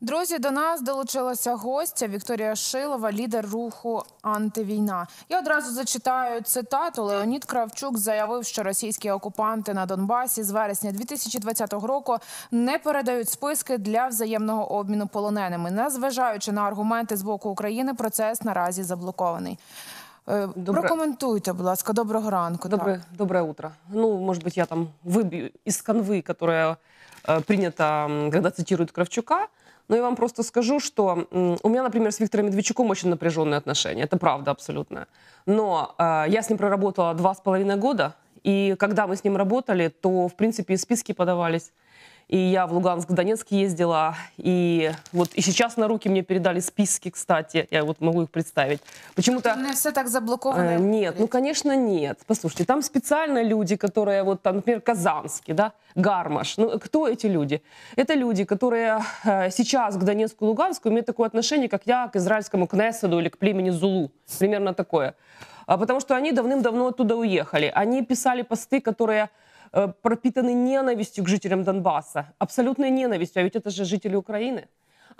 Друзі, до нас долучилася гостя Вікторія Шилова, лідер руху антивійна. Я одразу зачитаю цитату. Леонід Кравчук заявив, що російські окупанти на Донбасі з вересня 2020 року не передають списки для взаємного обміну полоненими. Незважаючи на аргументи з боку України, процес наразі заблокований. Е, Добре. Прокоментуйте, будь ласка, доброго ранку. Так. Доброе, доброе утро. Ну, может быть, я там выбью из канвы, которая э, принята, м, когда цитируют Кравчука. Но я вам просто скажу, что у меня, например, с Виктором Медведчуком очень напряженные отношения. Это правда абсолютно. Но э, я с ним проработала два с половиной года. И когда мы с ним работали, то, в принципе, списки подавались. И я в Луганск, в Донецк ездила. И вот и сейчас на руки мне передали списки, кстати. Я вот могу их представить. Почему-то... Не все так заблоковано. Э, Нет, ну, конечно, нет. Послушайте, там специально люди, которые, вот там, например, Казанский, да, Гармаш. Ну, кто эти люди? Это люди, которые э, сейчас к Донецку и Луганску имеют такое отношение, как я к израильскому Кнесседу или к племени Зулу. Примерно такое. А потому что они давным-давно оттуда уехали. Они писали посты, которые пропитаны ненавистью к жителям Донбасса. Абсолютной ненавистью. А ведь это же жители Украины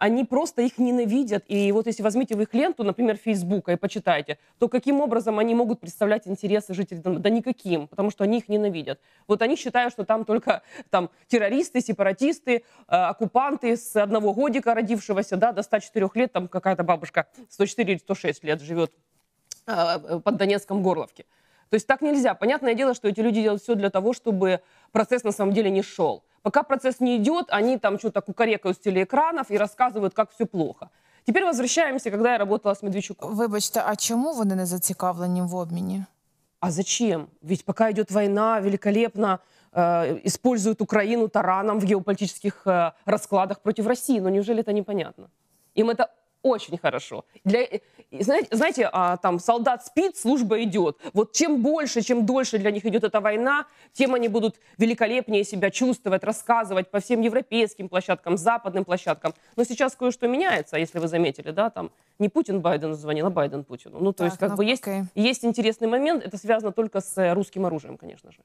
они просто их ненавидят. И вот если возьмите в их ленту, например, Фейсбука, и почитайте, то каким образом они могут представлять интересы жителей Донбасса? Да никаким, потому что они их ненавидят. Вот они считают, что там только там, террористы, сепаратисты, э, оккупанты с одного годика родившегося да, до 104 лет, там какая-то бабушка 104 или 106 лет живет э, под Донецком Горловке. То есть так нельзя. Понятное дело, что эти люди делают все для того, чтобы процесс на самом деле не шел. Пока процесс не идет, они там что-то кукарекают с телеэкранов и рассказывают, как все плохо. Теперь возвращаемся, когда я работала с Медведчуком. Вибачте, а чому вони не зацікавлені в обміні? А зачем? Ведь пока идет война, великолепно э, используют Украину тараном в геополитических э, раскладах против России. Но неужели это непонятно? Им это очень хорошо. Для, и знаете, знаете а, там солдат спит, служба идет. Вот чем больше, чем дольше для них идет эта война, тем они будут великолепнее себя чувствовать, рассказывать по всем европейским площадкам, западным площадкам. Но сейчас кое-что меняется, если вы заметили, да, там не Путин Байдену звонил, а Байден Путину. Ну, то Так, есть как бы есть есть интересный момент, это связано только с э, русским оружием, конечно же.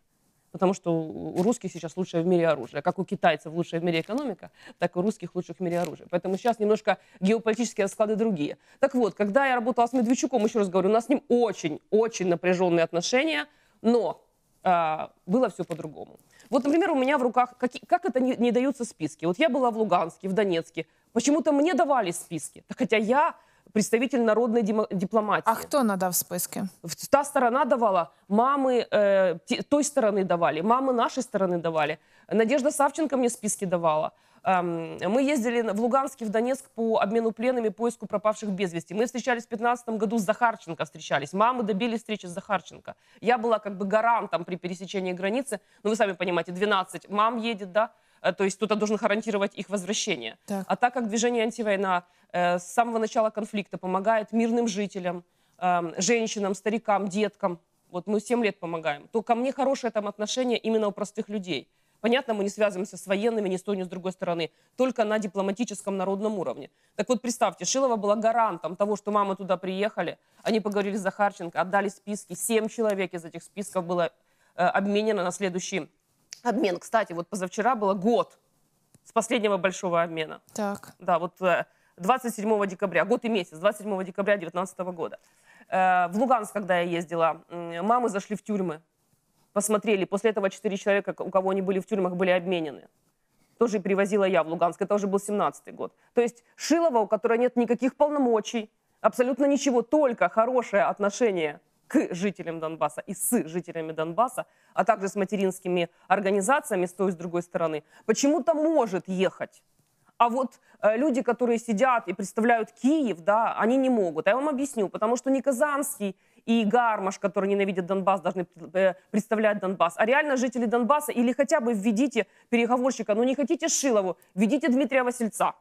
Потому что у русских сейчас лучшее в мире оружие. Как у китайцев лучшая в мире экономика, так и у русских лучших в мире оружие. Поэтому сейчас немножко геополитические расклады другие. Так вот, когда я работала с Медведчуком, еще раз говорю, у нас с ним очень-очень напряженные отношения, но а, было все по-другому. Вот, например, у меня в руках, каки- как это не, не даются списки? Вот я была в Луганске, в Донецке, почему-то мне давали списки, хотя я представитель народной дипломатии. А хто надав списки? Та сторона давала, мамы э, той стороны давали, мамы нашей стороны давали. Надежда Савченко мне списки давала. Эм, Мы ездили в Луганск и в Донецк по обмену пленами, поиску пропавших без вести. Мы встречались в 2015 году с Захарченко, встречались. Мамы добили встречи с Захарченко. Я была как бы гарантом при пересечении границы. Ну, вы сами понимаете, 12 мам едет, да? Э, То есть кто-то должен гарантировать их возвращение. Так. А так как движение антивойна с самого начала конфликта помогает мирным жителям, эм, женщинам, старикам, деткам, вот мы 7 лет помогаем, то ко мне хорошее там отношение именно у простых людей. Понятно, мы не связываемся с военными ни с той, ни с другой стороны, только на дипломатическом народном уровне. Так вот, представьте, Шилова была гарантом того, что мамы туда приехали, они поговорили с Захарченко, отдали списки, семь человек из этих списков было э, обменено на следующий обмен. Кстати, вот позавчера было год с последнего большого обмена. Так. Да, вот э, 27 декабря, год и месяц, 27 декабря 2019 года. Э, В Луганск, когда я ездила, мамы зашли в тюрьмы, посмотрели. После этого четыре человека, у кого они были в тюрьмах, были обменены. Тоже привозила я в Луганск. Это уже был 17 год. То есть Шилова, у которой нет никаких полномочий, абсолютно ничего, только хорошее отношение к жителям Донбасса и с жителями Донбасса, а также с материнскими организациями с той и с другой стороны, почему-то может ехать. А вот э, люди, которые сидят и представляют Киев, да, они не могут. А я вам объясню, потому что не Казанский и Гармаш, которые ненавидят Донбасс, должны э, представлять Донбасс, а реально жители Донбасса или хотя бы введите переговорщика, ну не хотите Шилову, введите Дмитрия Васильца.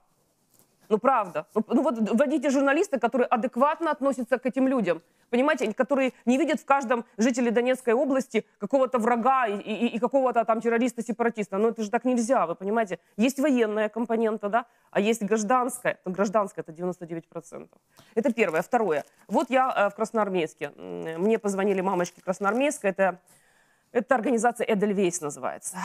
Ну, правда. Ну, ну вот вводите журналиста, который адекватно относится к этим людям. Понимаете, которые не видят в каждом жителе Донецкой области какого-то врага и, и- и какого-то там террориста-сепаратиста. Но это же так нельзя, вы понимаете. Есть военная компонента, да, а есть гражданская. То гражданская это 99%. Это первое. Второе. Вот я э, в Красноармейске. Мне позвонили мамочки Красноармейска. Это, это организация Эдельвейс называется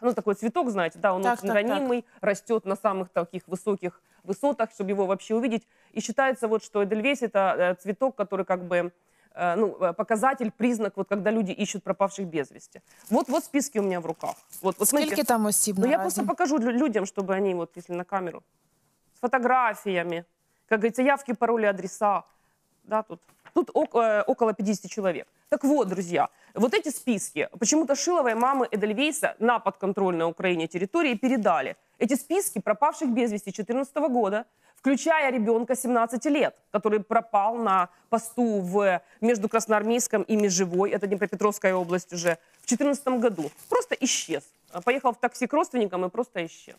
ну, такой цветок, знаете, да, он Так, очень так, так. ранимый, растет на самых таких высоких высотах, чтобы его вообще увидеть. И считается вот, что Эдельвейс это э, цветок, который как бы э, ну, э, показатель, признак, вот когда люди ищут пропавших без вести. Вот, вот списки у меня в руках. Вот, вот Скільки смотрите. там осіб Ну, я наразі? просто покажу лю- людям, чтобы они, вот, если на камеру, с фотографиями, как говорится, явки, пароли, адреса. Да, тут тут ок- э, около 50 человек. Так вот, друзья, вот эти списки почему-то Шилова и мамы Эдельвейса на подконтрольной Украине территории передали. Эти списки пропавших без вести 2014 года, включая ребенка 17 лет, который пропал на посту в, между Красноармейском и Межевой, это Днепропетровская область уже, в 2014 году. Просто исчез. Поехал в такси к родственникам и просто исчез.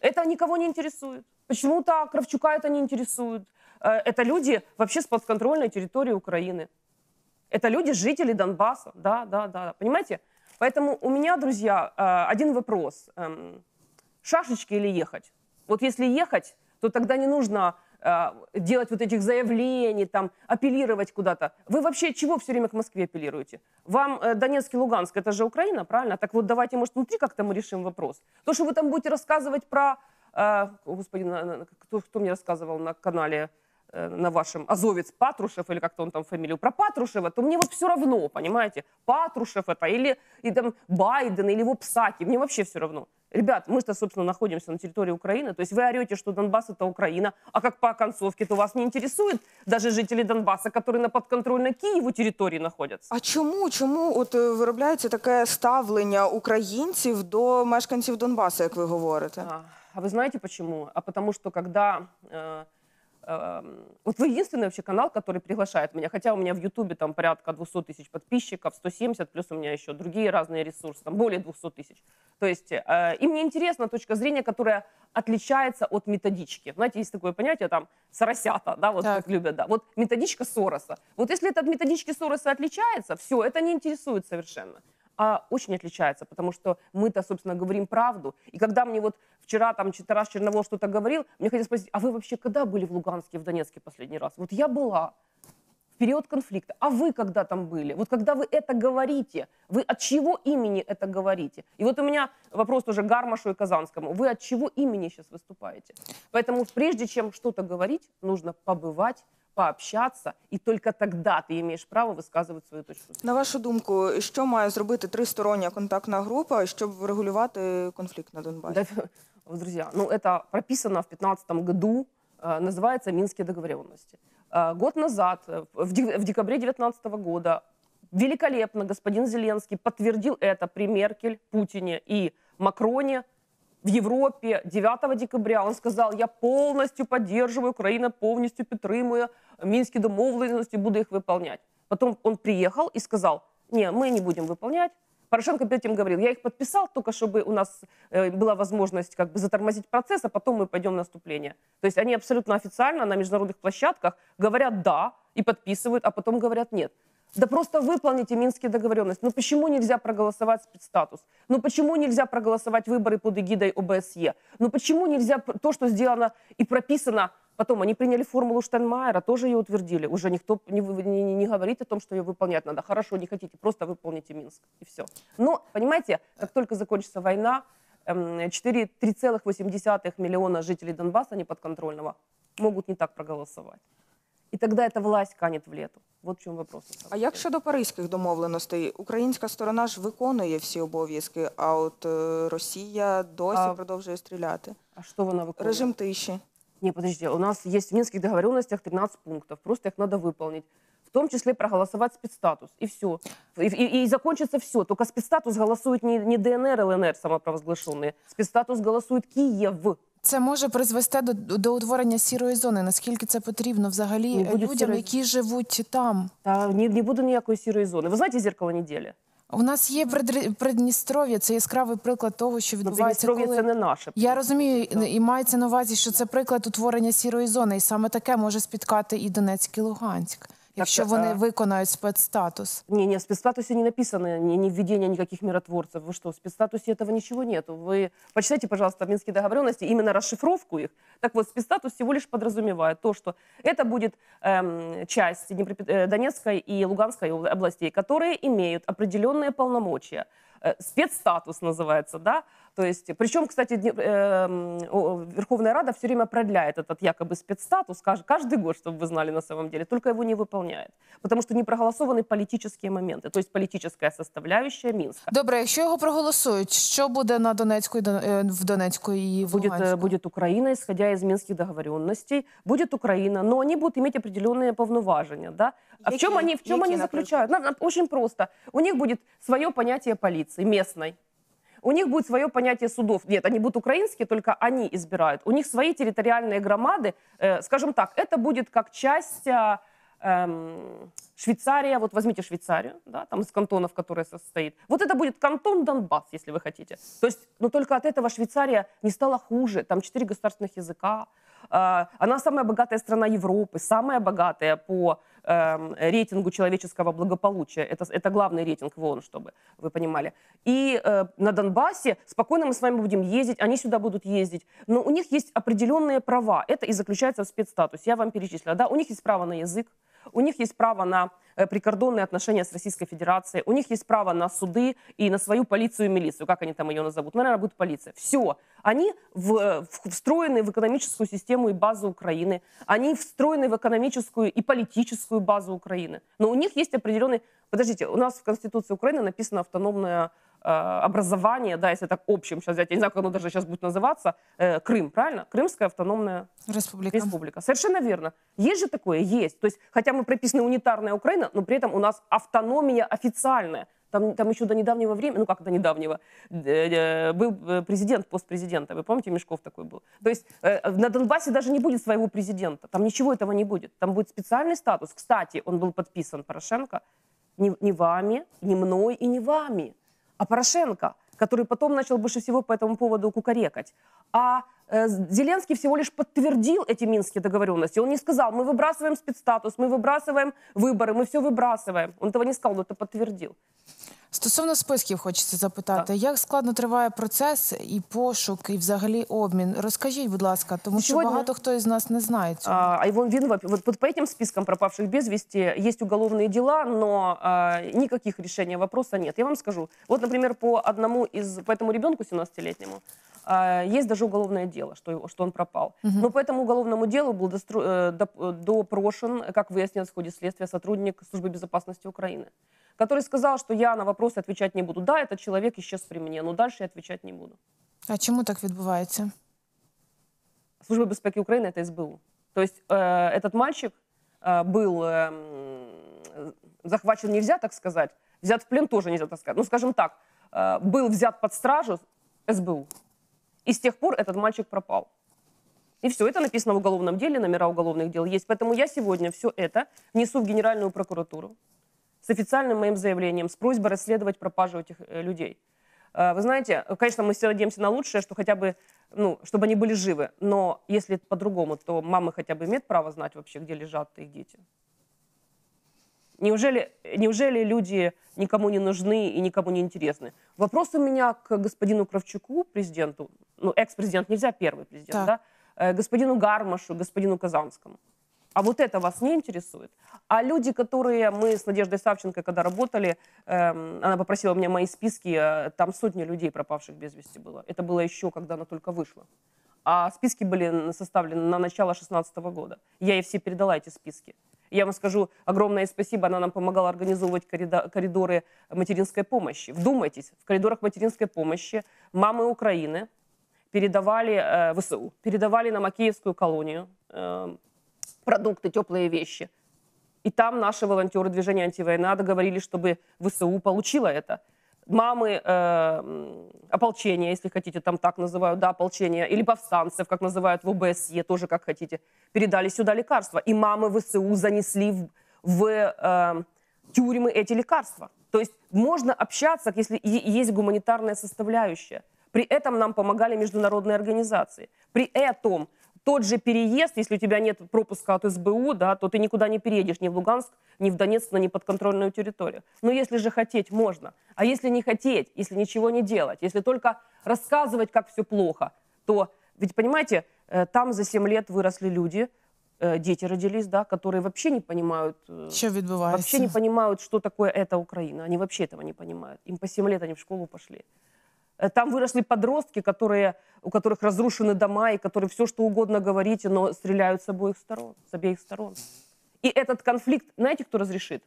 Это никого не интересует. Почему-то Кравчука это не интересует. Э, Это люди вообще с подконтрольной территории Украины. Это люди, жители Донбасса. Да, да, да. Понимаете? Поэтому у меня, друзья, э, один вопрос. Эм, Шашечки или ехать? Вот если ехать, то тогда не нужно э, делать вот этих заявлений, там, апеллировать куда-то. Вы вообще чего все время к Москве апеллируете? Вам э, Донецк и Луганск, это же Украина, правильно? Так вот давайте, может, внутри как-то мы решим вопрос. То, что вы там будете рассказывать про... э, господи, кто, кто мне рассказывал на канале на вашем Азовец Патрушев, или как-то он там фамилию, про Патрушева, то мне вот все равно, понимаете? Патрушев это, или и там Байден, или его Псаки, мне вообще все равно. Ребят, мы-то, собственно, находимся на территории Украины, то есть вы орете, что Донбасс это Украина, а как по оконцовке, то вас не интересует даже жители Донбасса, которые на подконтрольной Киеву территории находятся. А чому? Чому от е, виробляється таке ставлення українців до мешканців Донбасу, як ви говорите? А, а вы знаете почему? А потому что когда... э, э, вот вы единственный вообще канал, который приглашает меня, хотя у меня в Ютубе там порядка 200 тысяч подписчиков, 170, плюс у меня еще другие разные ресурсы, там более 200 тысяч. То есть, э, и мне интересна точка зрения, которая отличается от методички. Знаете, есть такое понятие там соросята, да, вот Так. как любят, да. Вот методичка Сороса. Вот если это от методички Сороса отличается, все, это не интересует совершенно а очень отличается, потому что мы-то, собственно, говорим правду. И когда мне вот вчера там Тарас Черновол что-то говорил, мне хотелось спросить, а вы вообще когда были в Луганске, в Донецке последний раз? Вот я была в период конфликта. А вы когда там были? Вот когда вы это говорите, вы от чего имени это говорите? И вот у меня вопрос тоже Гармашу и Казанскому. Вы от чего имени сейчас выступаете? Поэтому прежде чем что-то говорить, нужно побывать, пообщаться, и только тогда ты имеешь право высказывать свою точку зрения. На вашу думку, що має зробити тристороння контактна група, щоб врегулювати конфлікт на Донбасі? Да, вот, друзья, ну это прописано в 2015 году, э, называется Минские договоренности. Э, Год назад, э, в де- в декабре 2019 года, великолепно господин Зеленский подтвердил это при Меркель, Путине и Макроне в Европе 9 декабря. Он сказал, я полностью поддерживаю, Украина полностью підтримує Мінські домовленості, буду их выполнять. Потом он приехал и сказал, не, мы не будем выполнять. Порошенко перед этим говорил, я их подписал, только чтобы у нас э, была возможность как бы затормозить процесс, а потом мы пойдем в наступление. То есть они абсолютно официально на международных площадках говорят «да» и подписывают, а потом говорят «нет». Да просто выполните Минские договоренности. Ну почему нельзя проголосовать спецстатус? Ну почему нельзя проголосовать выборы под эгидой ОБСЕ? Ну почему нельзя то, что сделано и прописано Потом они приняли формулу Штайнмайера, тоже ее утвердили. Уже никто не, не- не- говорит о том, что ее выполнять надо. Хорошо, не хотите, просто выполните Минск. И все. Но, понимаете, как только закончится война, эм, 4 3,8 миллиона жителей Донбасса неподконтрольного могут не так проголосовать. И тогда эта власть канет в лету. Вот в чем вопрос. на самом А як деле. щодо паризьких домовленостей? Українська сторона ж виконує всі обов'язки, а от е, Росія досі А- продовжує стріляти. А что она выполняет? Режим тиші. Не, подождите, у нас есть в Минских договоренностях 13 пунктов, просто их надо выполнить. В том числе проголосовать спецстатус, и все. И, и- и закончится все. Только спецстатус голосует не, не ДНР, ЛНР самопровозглашенные. Спецстатус голосует Киев. Це може призвести до, до утворення сірої зони. Наскільки це потрібно взагалі Не людям, сірої- які живуть там? Да, не, не буду никакой серой зоны. Вы знаете зеркало недели? У нас є Придністров'я, це яскравий приклад того, що відбувається, Приднестровье коли це не наше. я розумію, і мається на увазі, що це приклад утворення сірої зони, і саме таке може спіткати і Донецьк, і Луганськ, якщо Так, вони а- виконають спецстатус. Не, не, в спецстатусе не написано ни, ни введение никаких миротворцев. Вы что, в спецстатусе этого ничего нету. Вы почитайте, пожалуйста, Минские договоренности, именно расшифровку их. Так вот, спецстатус всего лишь подразумевает то, что это будет эм, часть э, Донецкой и Луганской об- областей, которые имеют определенные полномочия Спецстатус называется, да? То есть, причем, кстати, Дне- эм, о, Верховная Рада все время продляет этот якобы спецстатус каж- каждый год, чтобы вы знали на самом деле, только его не выполняет. Потому что не проголосованы политические моменты, то есть политическая составляющая Минска. Добре, якщо його проголосують, що буде на Донецьку і Дон- е, в Донецьку і в Будет, э, Луганську? будет Украина, исходя из минских договоренностей, будет Украина, но они будут иметь определенные повноважения, да? А в чем они, в чем они заключают? Очень просто. У них будет свое понятие полиции местной. У них будет свое понятие судов. Нет, они будут украинские, только они избирают. У них свои территориальные громады. Э, скажем так, это будет как часть эм, Швейцария. Вот возьмите Швейцарию, да, там из кантонов, которая состоит. Вот это будет кантон Донбасс, если вы хотите. То есть, но только от этого Швейцария не стала хуже. Там четыре государственных языка. А, Она самая богатая страна Европы, самая богатая по эм, рейтингу человеческого благополучия. Это, это главный рейтинг в ООН, чтобы вы понимали. И э, на Донбассе спокойно мы с вами будем ездить, они сюда будут ездить. Но у них есть определенные права. Это и заключается в спецстатусе. Я вам перечислила. Да? У них есть право на язык, у них есть право на э, прикордонные отношения с Российской Федерацией, у них есть право на суды и на свою полицию и милицию, как они там ее назовут. Ну, наверное, будет полиция. Все. Они в- в- встроены в экономическую систему и базу Украины. Они встроены в экономическую и политическую базу Украины. Но у них есть определенный... Подождите, у нас в Конституции Украины написано автономное э, образование, да, если так общим сейчас взять, я не знаю, как оно даже сейчас будет называться, э, Крым, правильно? Крымская автономная Республіка. республика. Совершенно верно. Есть же такое? Есть. То есть, хотя мы прописаны унитарная Украина, но при этом у нас автономия официальная. Там, там еще до недавнего времени, ну как до недавнего, э, э, был э, президент, постпрезидента. Вы помните, Мешков такой был? То есть э, на Донбассе даже не будет своего президента. Там ничего этого не будет. Там будет специальный статус. Кстати, он был подписан Порошенко не, не вами, не мной и не вами, а Порошенко, который потом начал больше всего по этому поводу кукарекать. А Зеленский всего лишь подтвердил эти минские договоренности. Он не сказал, мы выбрасываем спецстатус, мы выбрасываем выборы, мы все выбрасываем. Он этого не сказал, но это подтвердил. Стосовно списків хочеться запитати, як складно триває процес і пошук, і взагалі обмін? Розкажіть, будь ласка, тому що Сьогодні- багато хто із нас не знає цього. А, а его вин, вот, вот по этим спискам пропавших без вести есть уголовные дела, но а, никаких решения вопроса нет. Я вам скажу. Вот, например, по одному из, по этому ребенку 17-летнему, а, есть даже уголовное дело, что, что он пропал. Но по этому уголовному делу был достру- э, э, допрошен, как выяснилось в ходе следствия, сотрудник Службы безопасности Украины, который сказал, что я на вопросы отвечать не буду. Да, этот человек исчез при мне, но дальше я отвечать не буду. А чому так відбувається? Служба безпеки Украины это СБУ. То есть э, этот мальчик э, был эм, захвачен нельзя так сказать, взят в плен тоже нельзя так сказать. Ну, скажем так, э, был взят под стражу СБУ. И с тех пор этот мальчик пропал. И все это написано в уголовном деле, номера уголовных дел есть. Поэтому я сегодня все это несу в Генеральную прокуратуру с официальным моим заявлением, с просьбой расследовать пропажу этих э, людей. Э, Вы знаете, конечно, мы все надеемся на лучшее, что хотя бы, ну, чтобы они были живы. Но если по-другому, то мамы хотя бы имеют право знать вообще, где лежат их дети. Неужели, неужели люди никому не нужны и никому не интересны? Вопрос у меня к господину Кравчуку, президенту, ну, экс-президент, нельзя первый президент, Так. да? Э, господину Гармашу, господину Казанскому. А вот это вас не интересует? А люди, которые мы с Надеждой Савченко, когда работали, эм, она попросила у меня мои списки, э, там сотни людей, пропавших без вести было. Это было еще, когда она только вышла. А списки были составлены на начало 2016 года. Я ей все передала эти списки. Я вам скажу огромное спасибо, она нам помогала организовывать коридо- коридоры материнской помощи. Вдумайтесь, в коридорах материнской помощи мамы Украины передавали э, ВСУ, передавали на Макеевскую колонию э, продукты, теплые вещи. И там наши волонтеры движения антивойна договорились, чтобы ВСУ получила это. Мамы э, ополчения, если хотите, там так называют, да, ополчения, или повстанцев, как называют в ОБСЕ, тоже как хотите, передали сюда лекарства. И мамы ВСУ занесли в, в э, тюрьмы эти лекарства. То есть можно общаться, если есть гуманитарная составляющая. При этом нам помогали международные организации. При этом тот же переезд, если у тебя нет пропуска от СБУ, да, то ты никуда не переедешь ни в Луганск, ни в Донецк, на неподконтрольную территорию. Но если же хотеть, можно. А если не хотеть, если ничего не делать, если только рассказывать, как все плохо, то ведь, понимаете, э, там за 7 лет выросли люди, э, дети родились, да, которые вообще не понимают, э, відбувається? вообще не понимают, что такое эта Украина. Они вообще этого не понимают. Им по 7 лет они в школу пошли. Э, Там выросли подростки, которые, у которых разрушены дома, и которые все, что угодно говорите, но стреляют с обоих сторон, с обеих сторон. И этот конфликт, знаете, кто разрешит?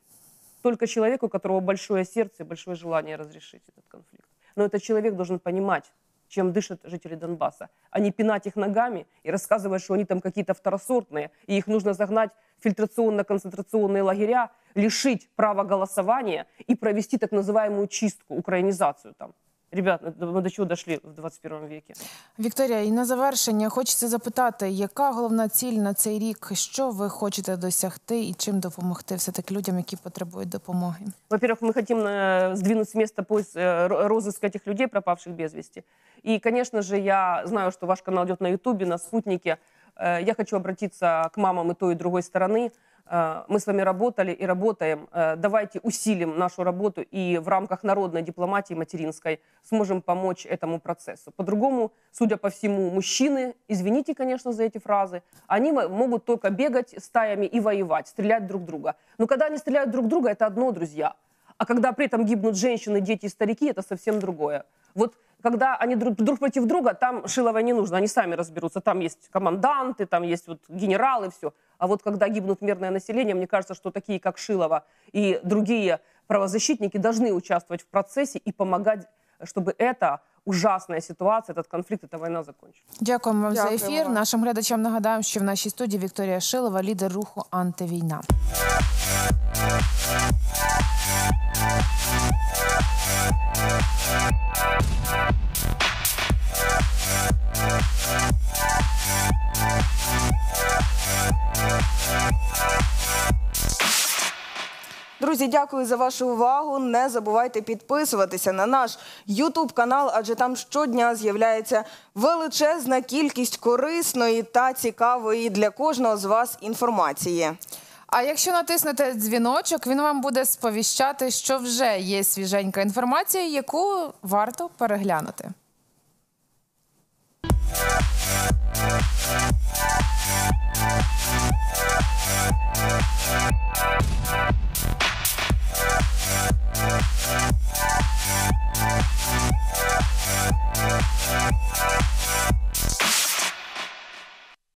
Только человек, у которого большое сердце и большое желание разрешить этот конфликт. Но этот человек должен понимать, чем дышат жители Донбасса, а не пинать их ногами и рассказывать, что они там какие-то второсортные, и их нужно загнать в фильтрационно-концентрационные лагеря, лишить права голосования и провести так называемую чистку, украинизацию там. Ребят, ну, мы до чего дошли в 21 веке? Вікторія, і на завершення хочеться запитати, яка головна ціль на цей рік? Що ви хочете досягти і чим допомогти все-таки людям, які потребують допомоги? Во-первых, мы хотим э, сдвинуть с места поиск, э, ро- розыск этих людей, пропавших без вести. И, конечно же, я знаю, что ваш канал идет на Ютубе, на Спутнике. Э, я хочу обратиться к мамам и той, и другой стороны. Э, мы с вами работали и работаем. Э, давайте усилим нашу работу и в рамках народной дипломатии материнской сможем помочь этому процессу. По-другому, судя по всему, мужчины, извините, конечно, за эти фразы, они мо- могут только бегать стаями и воевать, стрелять друг друга. Но когда они стреляют друг друга, это одно, друзья. А когда при этом гибнут женщины, дети и старики, это совсем другое. Вот когда они друг, друг против друга, там Шилова не нужно, они сами разберутся. Там есть команданты, там есть вот генералы, все. А вот когда гибнут мирное население, мне кажется, что такие, как Шилова и другие правозащитники должны участвовать в процессе и помогать, чтобы эта ужасная ситуация, этот конфликт, эта война закончилась. Дякуємо вам за Дякуємо ефір. вам. Нашим глядачам нагадаємо, що в нашій студії Вікторія Шилова, лідер руху антивійна. Друзі, дякую за вашу увагу. Не забувайте підписуватися на наш Ютуб канал, адже там щодня з'являється величезна кількість корисної та цікавої для кожного з вас інформації. А якщо натиснете дзвіночок, він вам буде сповіщати, що вже є свіженька інформація, яку варто переглянути.